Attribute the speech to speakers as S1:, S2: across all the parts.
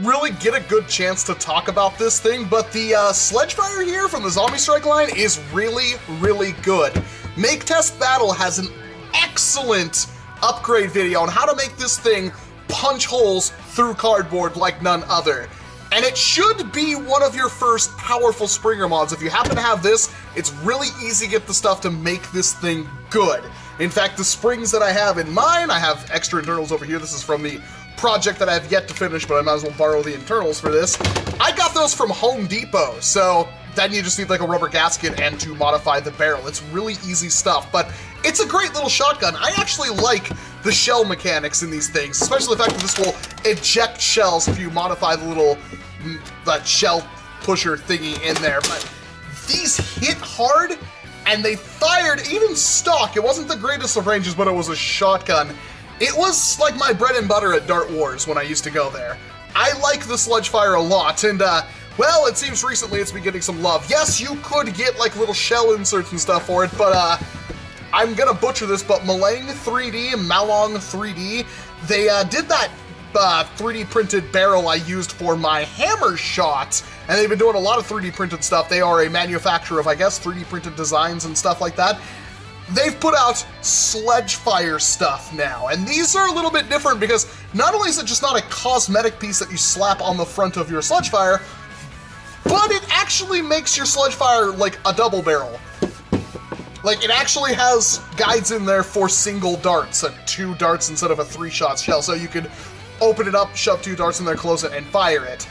S1: really get a good chance to talk about this thing, but the uh, Sledgefire here from the Zombie Strike line is really, really good. Make Test Battle has an excellent upgrade video on how to make this thing punch holes through cardboard like none other. And it should be one of your first powerful Springer mods. If you happen to have this, it's really easy to get the stuff to make this thing good. In fact, the springs that I have in mine, I have extra internals over here. This is from the project that I have yet to finish, but I might as well borrow the internals for this. I got those from Home Depot, so then you just need like a rubber gasket and to modify the barrel. It's really easy stuff, but it's a great little shotgun. I actually like the shell mechanics in these things, especially the fact that this will eject shells if you modify the little mm, that shell pusher thingy in there. But these hit hard and they fired even stock. It wasn't the greatest of ranges, but it was a shotgun. It was like my bread and butter at Dart Wars when I used to go there. I like the Sledgefire a lot, and uh, well, it seems recently it's been getting some love. Yes, you could get like little shell inserts and stuff for it, but uh, I'm gonna butcher this, but Mallang 3D, Malong 3D, they uh, did that uh, 3D printed barrel I used for my hammer shot, and they've been doing a lot of 3D printed stuff. They are a manufacturer of, I guess, 3D printed designs and stuff like that. They've put out sledgefire stuff now, and these are a little bit different because not only is it just not a cosmetic piece that you slap on the front of your sledgefire, but it actually makes your sledgefire like a double barrel. Like, it actually has guides in there for single darts, a two darts instead of a three shot shell, so you could open it up, shove two darts in there, close it, and fire it.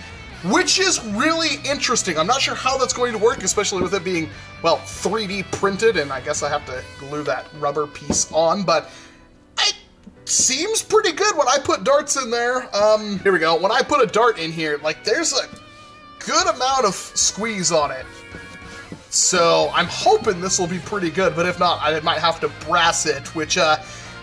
S1: Which is really interesting. I'm not sure how that's going to work, especially with it being, well, 3D printed, and I guess I have to glue that rubber piece on, but it seems pretty good when I put darts in there. Um, here we go. When I put a dart in here, like, there's a good amount of squeeze on it. So I'm hoping this will be pretty good, but if not, I might have to brass it, which uh,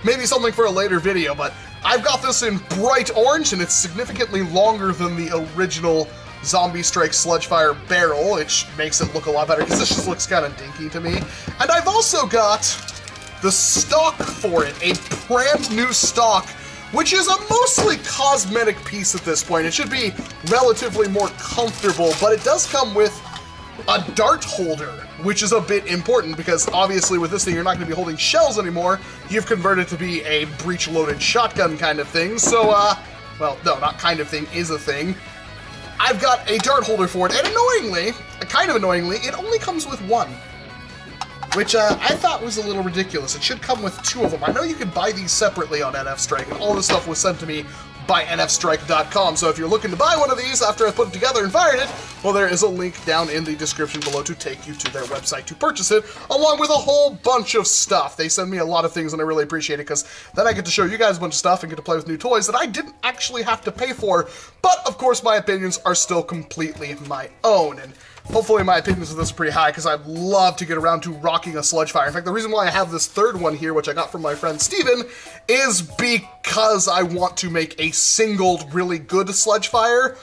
S1: maybe something for a later video, but I've got this in bright orange, and it's significantly longer than the original Zombie Strike Sledgefire barrel, which makes it look a lot better, because this just looks kind of dinky to me. And I've also got the stock for it, a brand new stock, which is a mostly cosmetic piece at this point. It should be relatively more comfortable, but it does come with a dart holder, which is a bit important because obviously with this thing you're not going to be holding shells anymore. You've converted to be a breech-loaded shotgun kind of thing. So, uh, well, no, not kind of thing, is a thing. I've got a dart holder for it, and annoyingly, kind of annoyingly, it only comes with one. Which uh, I thought was a little ridiculous. It should come with two of them. I know you could buy these separately on NF Strike, and all this stuff was sent to me by nfstrike.com. So if you're looking to buy one of these after I've put it together and fired it, well, there is a link down in the description below to take you to their website to purchase it, along with a whole bunch of stuff. They send me a lot of things, and I really appreciate it because then I get to show you guys a bunch of stuff and get to play with new toys that I didn't actually have to pay for. But of course, my opinions are still completely my own. And Hopefully my opinions of this are pretty high because I'd love to get around to rocking a Sledgefire. In fact, the reason why I have this third one here, which I got from my friend Steven, is because I want to make a single really good Sledgefire.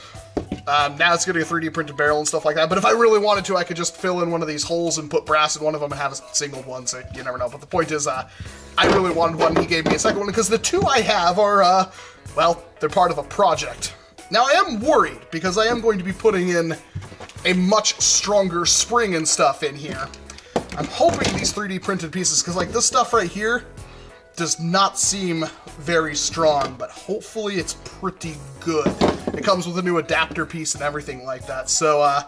S1: Um, now it's getting a 3D printed barrel and stuff like that, but if I really wanted to, I could just fill in one of these holes and put brass in one of them and have a single one, so you never know. But the point is, uh, I really wanted one, he gave me a second one, because the two I have are, uh, well, they're part of a project. Now, I am worried, because I am going to be putting in a much stronger spring and stuff in here. I'm hoping these 3D printed pieces, because like this stuff right here does not seem very strong, but hopefully it's pretty good. It comes with a new adapter piece and everything like that. So uh,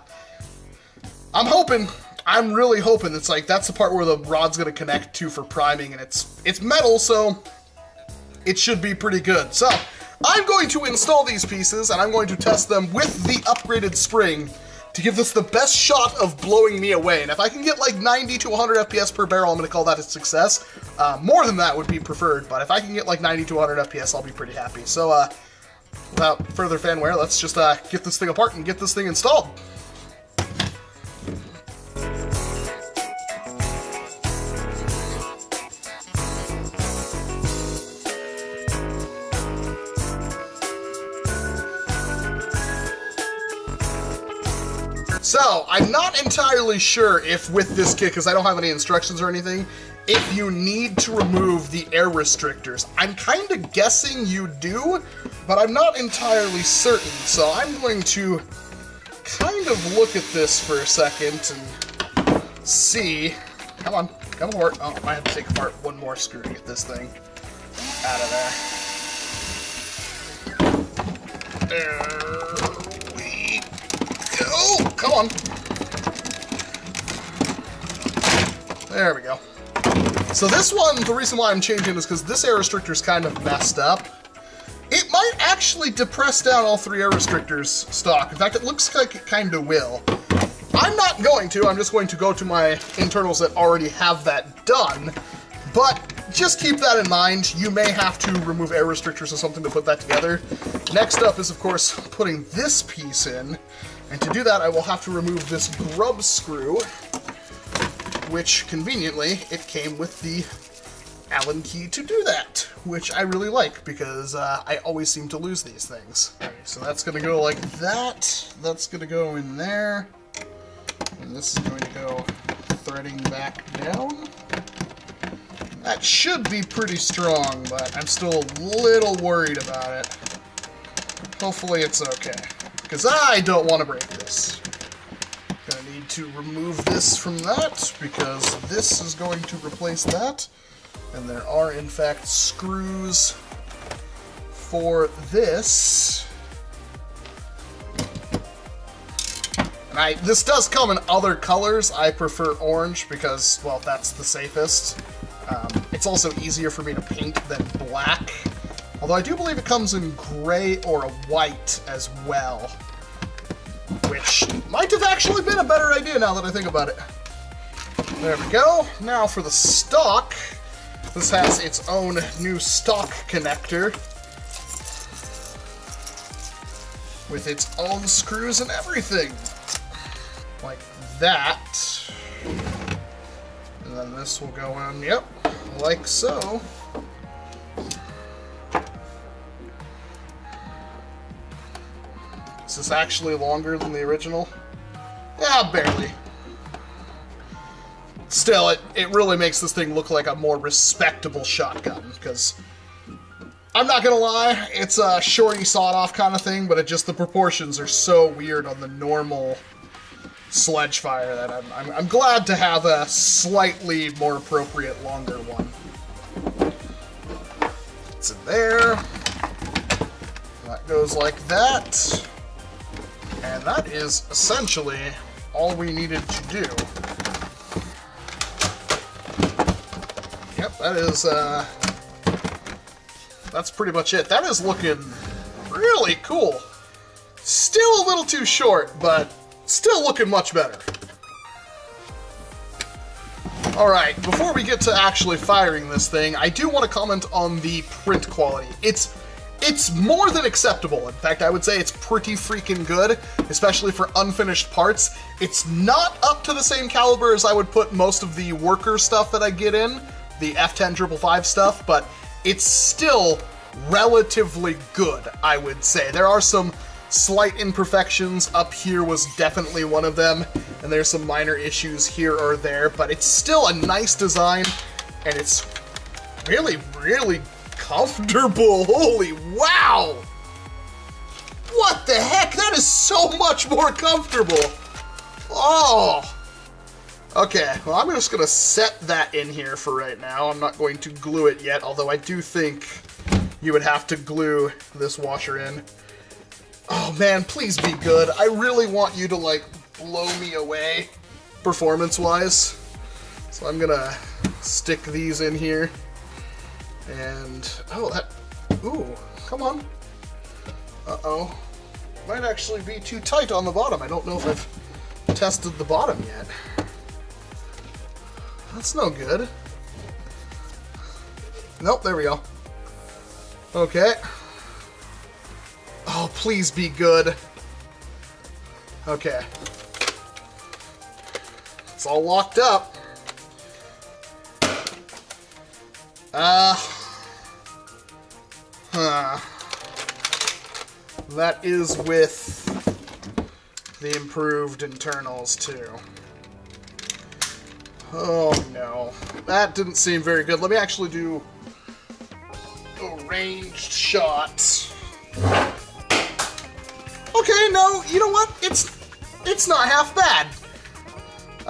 S1: I'm hoping, I'm really hoping it's like, that's the part where the rod's gonna connect to for priming and it's, it's metal, so it should be pretty good. So I'm going to install these pieces and I'm going to test them with the upgraded spring to give this the best shot of blowing me away. And if I can get like 90 to 100 FPS per barrel, I'm going to call that a success. Uh, more than that would be preferred, but if I can get like 90 to 100 FPS, I'll be pretty happy. So, uh, without further fanware, let's just uh, get this thing apart and get this thing installed. So, I'm not entirely sure if with this kit, because I don't have any instructions or anything, if you need to remove the air restrictors. I'm kind of guessing you do, but I'm not entirely certain. So I'm going to kind of look at this for a second and see. Come on, come apart. Oh, I have to take apart one more screw to get this thing out of there. There we go. Come on. There we go. So this one, the reason why I'm changing is because this air restrictor is kind of messed up. It might actually depress down all three air restrictors stock. In fact, it looks like it kind of will. I'm not going to, I'm just going to go to my internals that already have that done. But just keep that in mind. You may have to remove air restrictors or something to put that together. Next up is, of course, putting this piece in. And to do that, I will have to remove this grub screw which conveniently it came with the Allen key to do that, which I really like because uh, I always seem to lose these things. so that's going to go like that. That's going to go in there. And this is going to go threading back down. That should be pretty strong, but I'm still a little worried about it. Hopefully it's okay, because I don't want to break this Gonna need to remove this from that because this is going to replace that. And there are, in fact, screws for this. And I, this does come in other colors. I prefer orange because, well, that's the safest. Um, it's also easier for me to paint than black. Although I do believe it comes in gray or a white as well which might have actually been a better idea now that I think about it. There we go. Now for the stock. This has its own new stock connector. With its own screws and everything. Like that. And then this will go in, yep, like so. Is this actually longer than the original? Yeah, barely. Still, it, it really makes this thing look like a more respectable shotgun, because I'm not gonna lie, it's a shorty sawed-off kind of thing, but it just, the proportions are so weird on the normal sledge fire that I'm, I'm, I'm glad to have a slightly more appropriate, longer one. It's in there. That goes like that. And that is essentially all we needed to do. Yep, that is, uh, that's pretty much it. That is looking really cool. Still a little too short, but still looking much better. Alright, before we get to actually firing this thing, I do want to comment on the print quality. It's it's more than acceptable. In fact, I would say it's pretty freaking good, especially for unfinished parts. It's not up to the same caliber as I would put most of the worker stuff that I get in, the F10 555 stuff, but it's still relatively good, I would say. There are some slight imperfections. Up here was definitely one of them, and there's some minor issues here or there, but it's still a nice design, and it's really, really comfortable. Holy wow! What the heck? That is so much more comfortable. Oh. Okay, well I'm just gonna set that in here for right now. I'm not going to glue it yet, although I do think you would have to glue this washer in. Oh man, please be good. I really want you to like blow me away performance-wise. So I'm gonna stick these in here. And, oh, that, ooh, come on. Uh-oh. Might actually be too tight on the bottom. I don't know if I've tested the bottom yet. That's no good. Nope, there we go. Okay. Oh, please be good. Okay. It's all locked up. Uh, huh. That is with the improved internals too. Oh no, that didn't seem very good. Let me actually do a ranged shot. Okay, no, you know what? It's it's not half bad.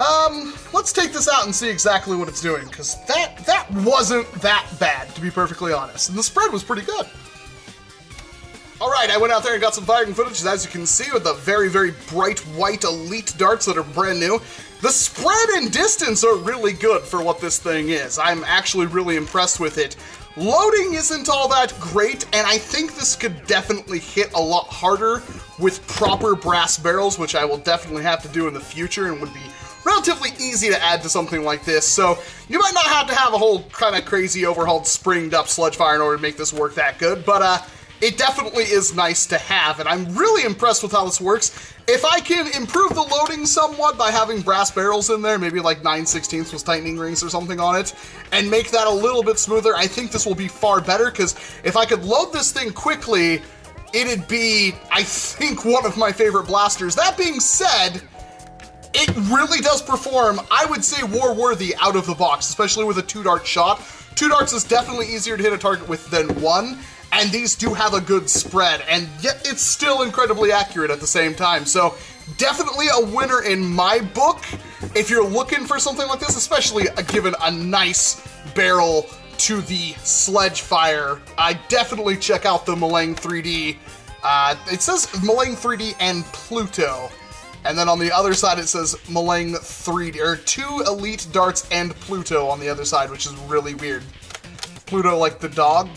S1: Um, let's take this out and see exactly what it's doing, because that that wasn't that bad, to be perfectly honest. And the spread was pretty good. Alright, I went out there and got some firing footage, as you can see, with the very, very bright white elite darts that are brand new. The spread and distance are really good for what this thing is. I'm actually really impressed with it. Loading isn't all that great, and I think this could definitely hit a lot harder with proper brass barrels, which I will definitely have to do in the future and would be relatively easy to add to something like this. So you might not have to have a whole kind of crazy overhauled springed up Sledgefire in order to make this work that good, but uh, it definitely is nice to have, and I'm really impressed with how this works. If I can improve the loading somewhat by having brass barrels in there, maybe like 9 16ths with tightening rings or something on it, and make that a little bit smoother, I think this will be far better, because if I could load this thing quickly, it'd be, I think, one of my favorite blasters. That being said, it really does perform, I would say, war worthy out of the box, especially with a two dart shot. Two darts is definitely easier to hit a target with than one, and these do have a good spread, and yet it's still incredibly accurate at the same time. So definitely a winner in my book. If you're looking for something like this, especially given a nice barrel to the sledge fire, I definitely check out the Maleng 3D. Uh, it says Maleng 3D and Pluto. And then on the other side it says Maleng 3D, or two Elite Darts and Pluto on the other side, which is really weird. Pluto like the dog?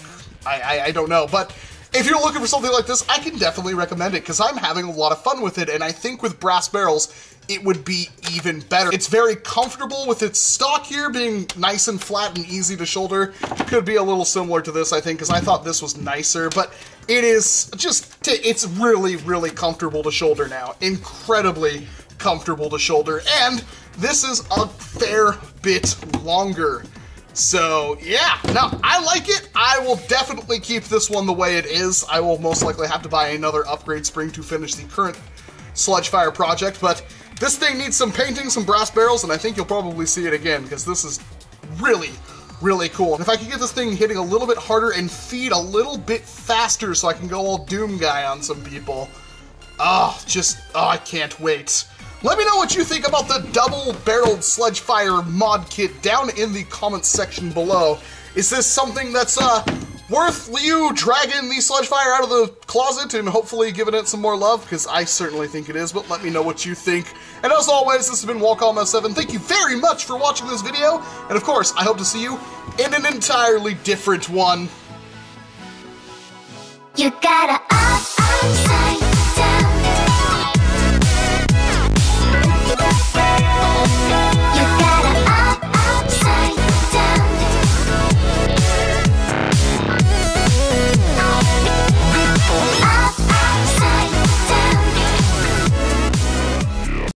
S1: I, I, I don't know, but if you're looking for something like this, I can definitely recommend it because I'm having a lot of fun with it, and I think with brass barrels, it would be even better. It's very comfortable with its stock here being nice and flat and easy to shoulder. Could be a little similar to this, I think, because I thought this was nicer, but it is just, it's really, really comfortable to shoulder now. Incredibly comfortable to shoulder, and this is a fair bit longer. So yeah, no, I like it. I will definitely keep this one the way it is. I will most likely have to buy another upgrade spring to finish the current Sledgefire project, but this thing needs some painting, some brass barrels, and I think you'll probably see it again, because this is really, really cool. And if I could get this thing hitting a little bit harder and feed a little bit faster so I can go all Doom Guy on some people, oh, just, oh, I can't wait. Let me know what you think about the double-barreled Sledgefire mod kit down in the comments section below. Is this something that's uh, worth you dragging the Sledgefire out of the closet and hopefully giving it some more love? Because I certainly think it is, but let me know what you think. And as always, this has been Walcom S7. Thank you very much for watching this video, and of course, I hope to see you in an entirely different one. You gotta